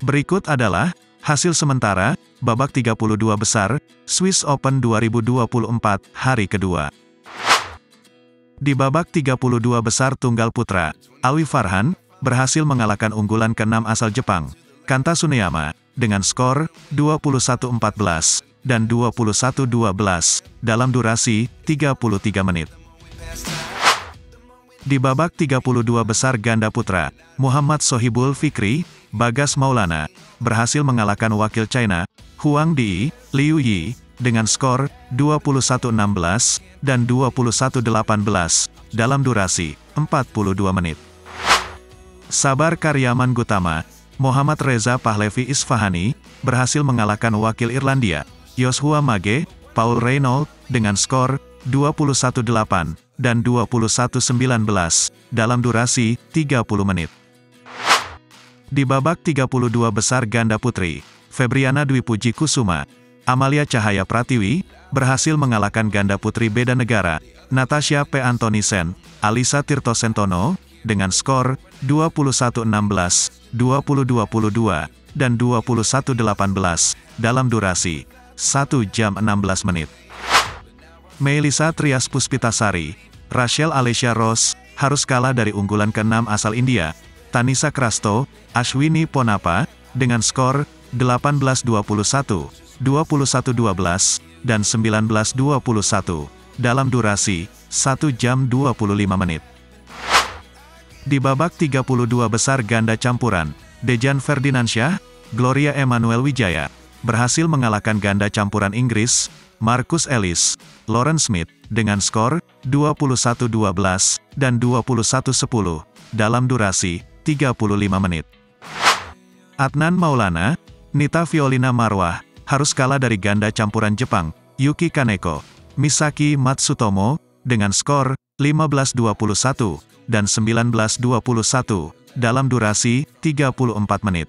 Berikut adalah hasil sementara babak 32 besar Swiss Open 2024 hari kedua. Di babak 32 besar tunggal putra, Awi Farhan berhasil mengalahkan unggulan ke-6 asal Jepang, Kanta Suneyama, dengan skor 21-14 dan 21-12 dalam durasi 33 menit. Di babak 32 besar ganda putra, Muhammad Sohibul Fikri, Bagas Maulana, berhasil mengalahkan wakil China, Huang Di, Liu Yi, dengan skor 21-16 dan 21-18 dalam durasi 42 menit. Sabar Karyaman Gutama, Muhammad Reza Pahlevi Isfahani, berhasil mengalahkan wakil Irlandia, Joshua Mage, Paul Reynolds, dengan skor 21-8 dan 21-19 dalam durasi 30 menit. Di babak 32 besar ganda putri, Febriana Dwi Puji Kusuma, Amalia Cahaya Pratiwi, berhasil mengalahkan ganda putri beda negara, Natasha P. Antonisen, Alisa Tirto Sentono, dengan skor 21-16, 20-22, dan 21-18, dalam durasi 1 jam 16 menit. Melisa Trias Puspitasari, Rachel Alicia Ross, harus kalah dari unggulan ke-6 asal India, Tanisa Krasto, Ashwini Ponapa, dengan skor 18-21, 21-12, dan 19-21, dalam durasi 1 jam 25 menit. Di babak 32 besar ganda campuran, Dejan Ferdinandsyah, Gloria Emmanuel Wijaya, berhasil mengalahkan ganda campuran Inggris, Marcus Ellis, Lauren Smith, dengan skor 21-12 dan 21-10 dalam durasi 35 menit. Adnan Maulana, Nita Violina Marwah, harus kalah dari ganda campuran Jepang, Yuki Kaneko, Misaki Matsutomo, dengan skor 15-21 dan 19-21 dalam durasi 34 menit.